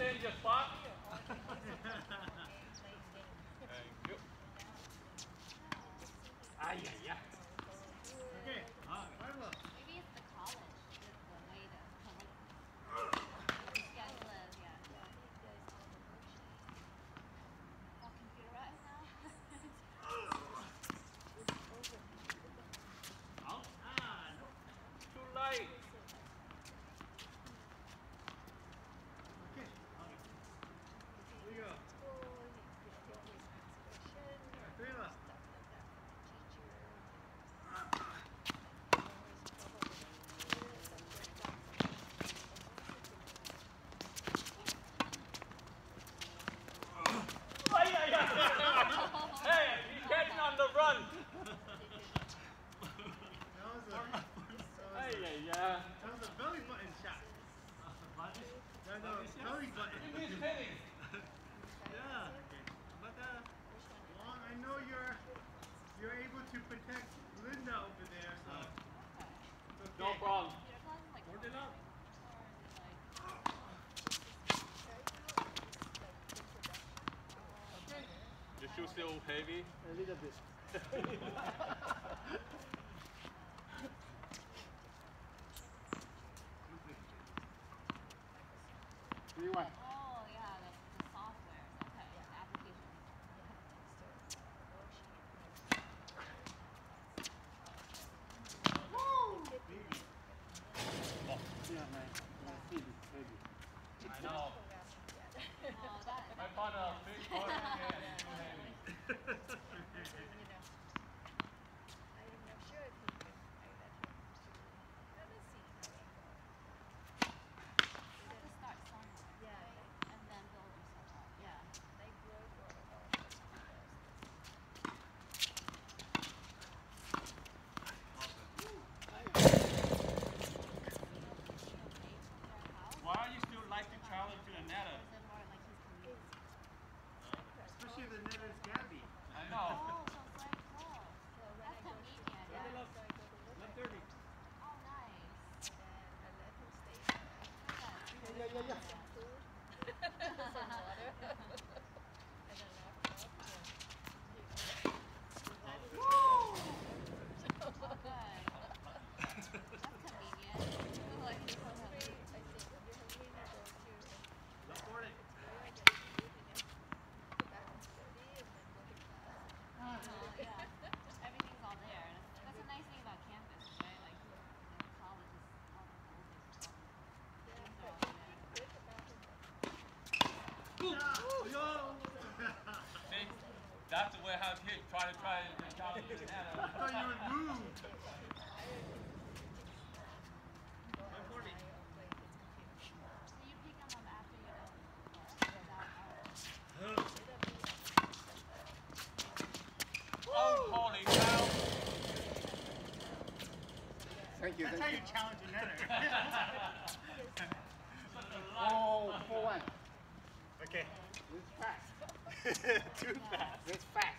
Can you stay in your spot? Thank you. Okay. Ah, Five love. Maybe it's the college, the way to collect. Schedule No, no, belly button. He's hitting. Yeah. But uh, Long, I know you're you're able to protect Linda over there, so okay. No problem. Hold it up. like- Your shoe still heavy? A little bit. Three one. Oh, yeah, the, the software, okay, the application. Yeah, my my feet is heavy. I know. Oh, that, I found a big boy again. It's too heavy. you have to start somewhere, right? And then build yourself up, yeah. Why are you still like to travel to the nether? Is it more like he's commuting? Especially the net is Gabby. I know. Oh, so it's like, oh, that's convenient, yeah. Left 30. Oh, nice. Yeah, yeah, yeah. Oh, good. That's convenient. Like, it's so heavy. Left 40. Oh, yeah. Everything's all there. That's, that's a nice thing about campus, right? Like, you know, college is all the buildings, all the things are all there. Yo! See? That's the way how to hit. Try to try to travel to the nether. I thought you would move. Left 40. So you pick them up you're done without art. Oh, holy cow. Thank you. That's how you challenge a netter. Such a lot. oh, four one. Okay. It's fast. Too fast. It's fast.